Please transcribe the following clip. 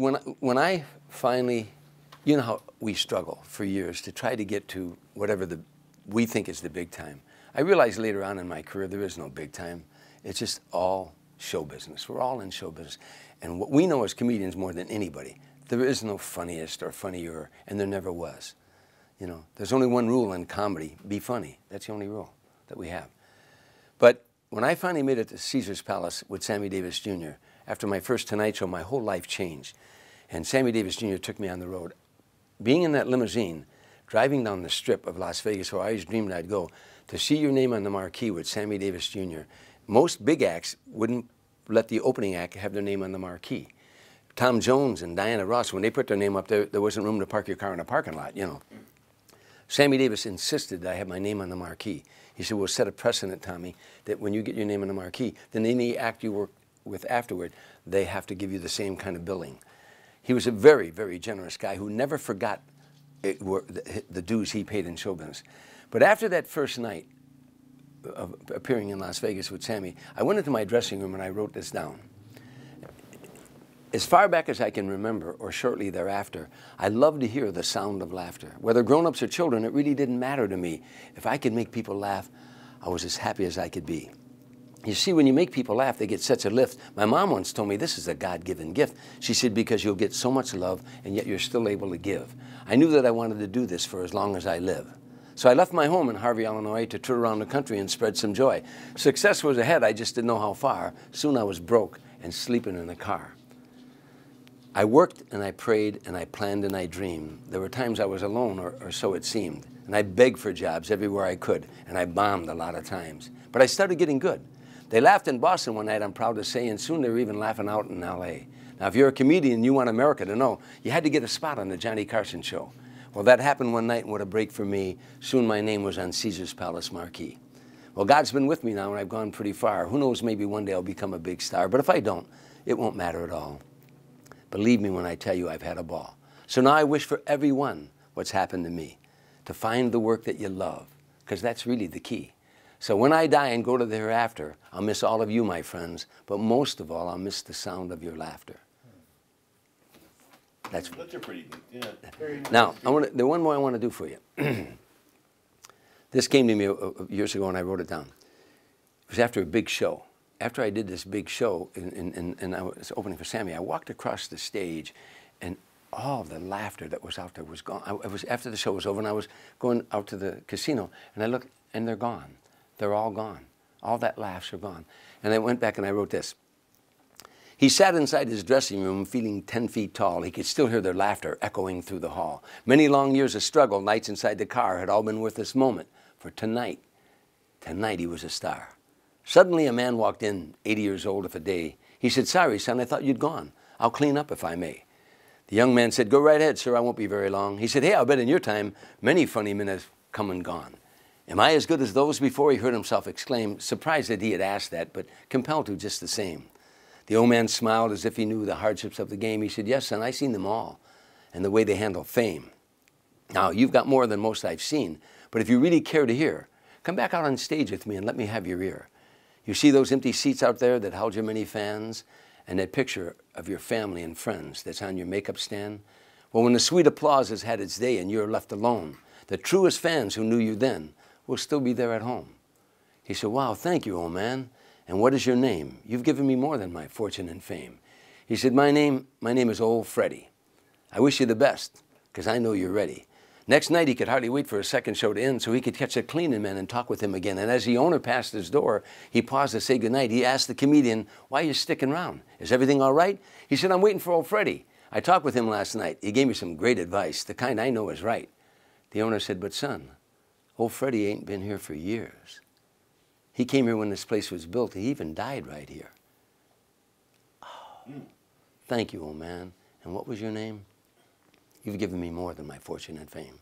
when, when I finally, you know how we struggle for years to try to get to whatever the, we think is the big time. I realized later on in my career there is no big time. It's just all show business. We're all in show business. And what we know as comedians more than anybody, there is no funniest or funnier, and there never was. You know, there's only one rule in comedy, be funny. That's the only rule that we have. But when I finally made it to Caesar's Palace with Sammy Davis Jr., after my first Tonight Show, my whole life changed. And Sammy Davis Jr. took me on the road. Being in that limousine, driving down the strip of Las Vegas where I always dreamed I'd go, to see your name on the marquee with Sammy Davis Jr., most big acts wouldn't let the opening act have their name on the marquee. Tom Jones and Diana Ross, when they put their name up there, there wasn't room to park your car in a parking lot, you know. Sammy Davis insisted that I have my name on the marquee. He said, we'll set a precedent, Tommy, that when you get your name on the marquee, then any act you work with afterward, they have to give you the same kind of billing. He was a very, very generous guy who never forgot it, the, the dues he paid in show business. But after that first night of appearing in Las Vegas with Sammy, I went into my dressing room and I wrote this down. As far back as I can remember, or shortly thereafter, I loved to hear the sound of laughter. Whether grown-ups or children, it really didn't matter to me. If I could make people laugh, I was as happy as I could be. You see, when you make people laugh, they get such a lift. My mom once told me this is a God given gift. She said, because you'll get so much love and yet you're still able to give. I knew that I wanted to do this for as long as I live. So I left my home in Harvey, Illinois to tour around the country and spread some joy. Success was ahead, I just didn't know how far. Soon I was broke and sleeping in a car. I worked and I prayed and I planned and I dreamed. There were times I was alone, or, or so it seemed. And I begged for jobs everywhere I could, and I bombed a lot of times. But I started getting good. They laughed in Boston one night, I'm proud to say, and soon they were even laughing out in LA. Now, if you're a comedian, you want America to know, you had to get a spot on the Johnny Carson show. Well, that happened one night, and what a break for me. Soon my name was on Caesar's Palace marquee. Well, God's been with me now, and I've gone pretty far. Who knows, maybe one day I'll become a big star. But if I don't, it won't matter at all. Believe me when I tell you I've had a ball. So now I wish for everyone what's happened to me to find the work that you love, because that's really the key. So when I die and go to the hereafter, I'll miss all of you, my friends, but most of all, I'll miss the sound of your laughter. That's, That's a pretty neat, yeah. Now, I want to, the one more I want to do for you. this came to me uh, uh, years ago and I wrote it down. It was after a big show. After I did this big show and, and I was opening for Sammy, I walked across the stage and all the laughter that was out there was gone. I, I was after the show was over and I was going out to the casino and I looked and they're gone. They're all gone. All that laughs are gone. And I went back and I wrote this. He sat inside his dressing room feeling 10 feet tall. He could still hear their laughter echoing through the hall. Many long years of struggle, nights inside the car, had all been worth this moment. For tonight, tonight he was a star. Suddenly a man walked in, 80 years old if a day. He said, sorry, son, I thought you'd gone. I'll clean up if I may. The young man said, go right ahead, sir, I won't be very long. He said, hey, I'll bet in your time many funny men have come and gone. Am I as good as those before? He heard himself exclaim, surprised that he had asked that, but compelled to just the same. The old man smiled as if he knew the hardships of the game. He said, Yes, son, I've seen them all, and the way they handle fame. Now, you've got more than most I've seen, but if you really care to hear, come back out on stage with me and let me have your ear. You see those empty seats out there that held your many fans, and that picture of your family and friends that's on your makeup stand? Well, when the sweet applause has had its day and you're left alone, the truest fans who knew you then will still be there at home. He said, Wow, thank you, old man. And what is your name? You've given me more than my fortune and fame. He said, My name, my name is Old Freddie. I wish you the best, because I know you're ready. Next night, he could hardly wait for a second show to end so he could catch a cleaning man and talk with him again. And as the owner passed his door, he paused to say goodnight. He asked the comedian, Why are you sticking around? Is everything all right? He said, I'm waiting for old Freddie. I talked with him last night. He gave me some great advice, the kind I know is right. The owner said, But son, Old Freddie ain't been here for years. He came here when this place was built. He even died right here. Oh, thank you, old man. And what was your name? You've given me more than my fortune and fame.